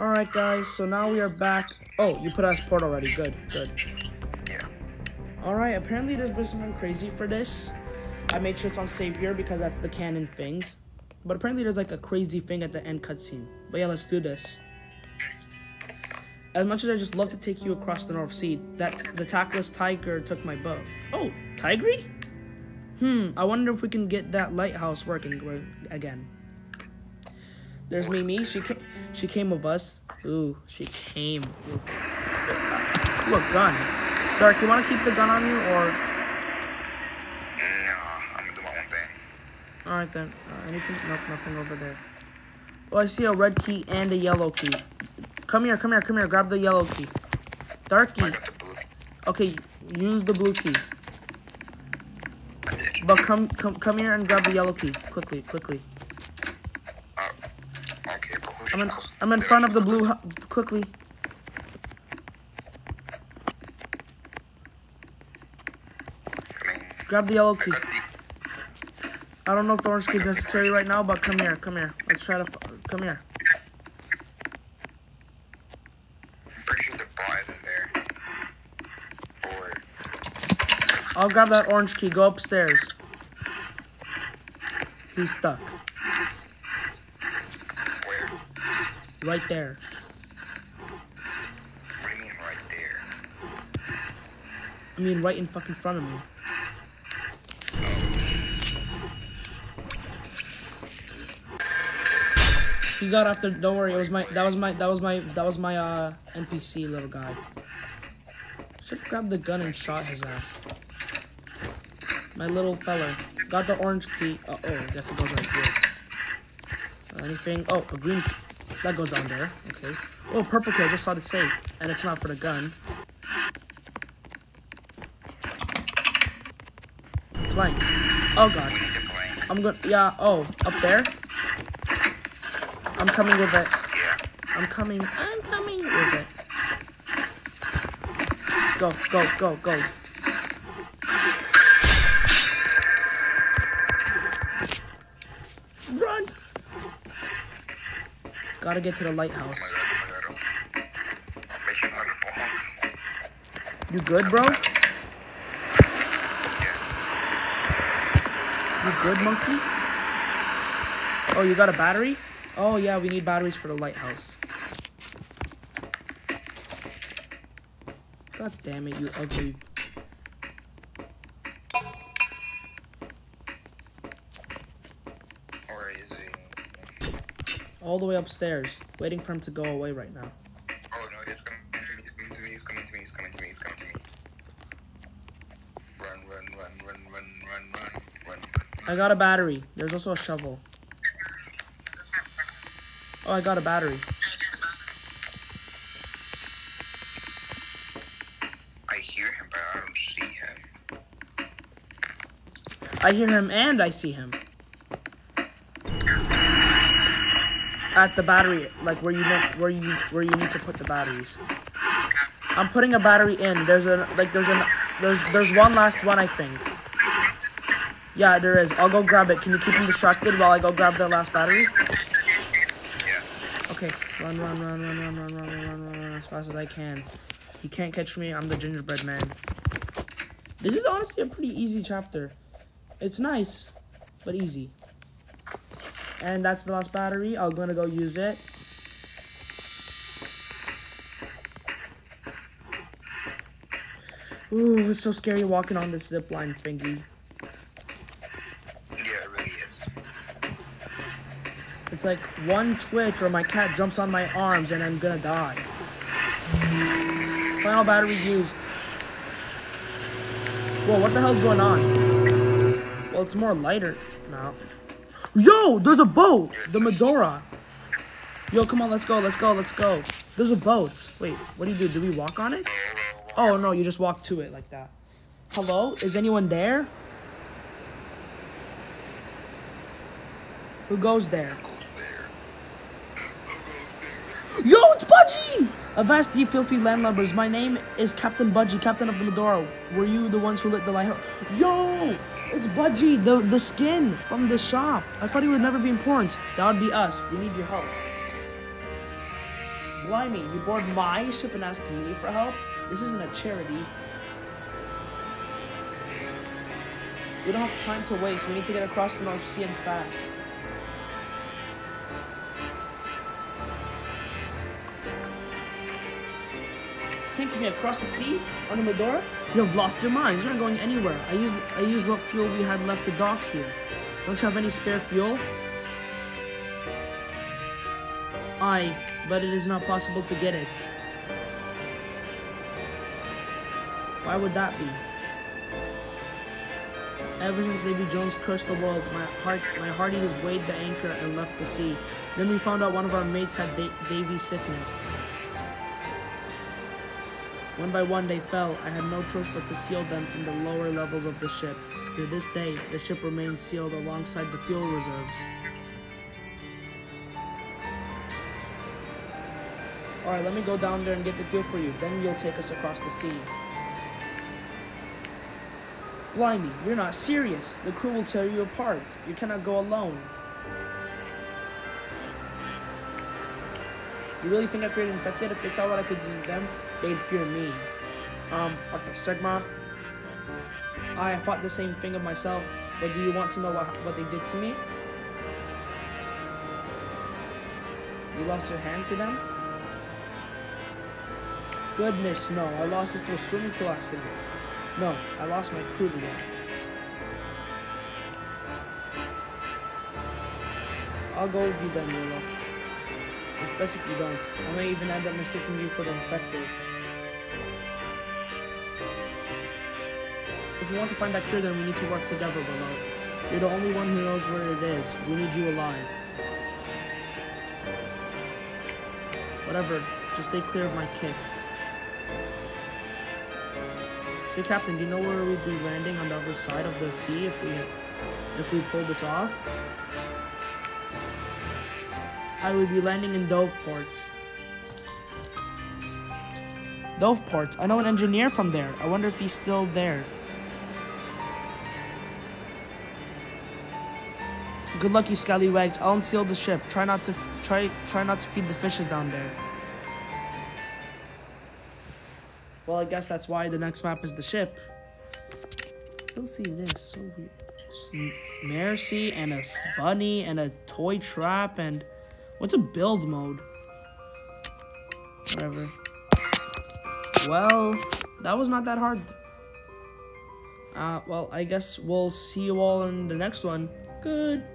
Alright, guys, so now we are back. Oh, you put us port already. Good, good. Yeah. Alright, apparently there's been something crazy for this. I made sure it's on Savior because that's the canon things. But apparently there's like a crazy thing at the end cutscene. But yeah, let's do this. As much as I just love to take you across the North Sea, that the tackless tiger took my boat. Oh, Tigry? Hmm, I wonder if we can get that lighthouse working again. There's Mimi. She came, she came with us. Ooh, she came. Ooh. Look, gun. Dark, you want to keep the gun on you or? No, I'm gonna do my own thing. All right then. Uh, anything? Nope, nothing over there. Oh, I see a red key and a yellow key. Come here, come here, come here. Grab the yellow key. Darky. I got the blue. Okay, use the blue key. I did. But come, come, come here and grab the yellow key quickly, quickly. Okay, but who's I'm in, I'm in front of the blue. Quickly. Grab the yellow key. I don't know if orange key is necessary right now, but come here, come here. Let's try to. Come here. I'll grab that orange key. Go upstairs. He's stuck. where? Right there. What do you mean right there? I mean, right in fucking front of me. He got after. Don't worry. It was my. That was my. That was my. That was my uh NPC little guy. Should have grabbed the gun and shot his ass. My little fella got the orange key. Uh, oh, I guess it goes right here. Anything? Oh, a green key. That goes down there. Okay. Oh, purple. I just saw the safe, and it's not for the gun. Plank. Oh god. I'm good. Yeah. Oh, up there. I'm coming with it. I'm coming. I'm coming with it. Go, go, go, go. Gotta get to the lighthouse. You good, bro? You good, monkey? Oh, you got a battery? Oh, yeah, we need batteries for the lighthouse. God damn it, you ugly. All the way upstairs, waiting for him to go away right now. Oh no, it's coming to me, it's coming to me, it's coming to me, it's coming to me, it's coming to me. Run, run, run, run, run, run, run, run, run. I got a battery. There's also a shovel. Oh, I got a battery. I hear him, but I don't see him. I hear him and I see him. At the battery, like where you where you where you need to put the batteries. I'm putting a battery in. There's a like there's a there's there's one last one I think. Yeah, there is. I'll go grab it. Can you keep him distracted while I go grab the last battery? Yeah. Okay, run, run, run, run, run, run, run, run, run, run, run as fast as I can. He can't catch me. I'm the gingerbread man. This is honestly a pretty easy chapter. It's nice, but easy. And that's the last battery. I'm gonna go use it. Ooh, it's so scary walking on this zip line thingy. Yeah, it really is. It's like one twitch or my cat jumps on my arms and I'm gonna die. Final battery used. Whoa, what the hell's going on? Well, it's more lighter now. Yo, there's a boat! The Medora. Yo, come on, let's go, let's go, let's go. There's a boat. Wait, what do you do? Do we walk on it? Oh, no, you just walk to it like that. Hello? Is anyone there? Who goes there? Goes there. Who goes there? Yo, it's Budgie! Avast ye filthy landlubbers, my name is Captain Budgie, Captain of the Medora. Were you the ones who lit the lighthouse? Yo! It's Budgie, the, the skin from the shop. I thought he would never be important. That would be us. We need your help. Blimey, you board my ship and ask me for help? This isn't a charity. We don't have time to waste. We need to get across the North Sea and fast. Sink me across the sea on the Medora? You have lost your minds. You're not going anywhere. I used I used what fuel we had left to dock here. Don't you have any spare fuel? Aye, but it is not possible to get it. Why would that be? Ever since Davy Jones cursed the world, my heart, my hearties weighed the anchor and left the sea. Then we found out one of our mates had da- Davy's sickness. One by one they fell. I had no choice but to seal them in the lower levels of the ship. To this day, the ship remains sealed alongside the fuel reserves. Alright, let me go down there and get the fuel for you. Then you'll take us across the sea. Blimey, you're not serious. The crew will tear you apart. You cannot go alone. You really think I feared infected? If they saw what I could do to them, they'd fear me. Um, Dr. Sigma. I thought the same thing of myself, but do you want to know what, what they did to me? You lost your hand to them? Goodness, no. I lost this to a swimming pool accident. No, I lost my crew to. I'll go with you then. It's best if you don't. I may even end up mistaking you for the infected. If you want to find that cure, then we need to work together, Willow. You're the only one who knows where it is. We need you alive. Whatever, just stay clear of my kicks. So, Captain, do you know where we'd be landing on the other side of the sea if we if we pull this off? I would be landing in Doveport. Doveport. I know an engineer from there. I wonder if he's still there. Good luck, you scallywags. I'll unseal the ship. Try not to try try not to feed the fishes down there. Well, I guess that's why the next map is the ship. Still see this. So weird. Mercy and a bunny and a toy trap and what's a build mode? Whatever. Well, that was not that hard. Uh, well, I guess we'll see you all in the next one. Goodbye.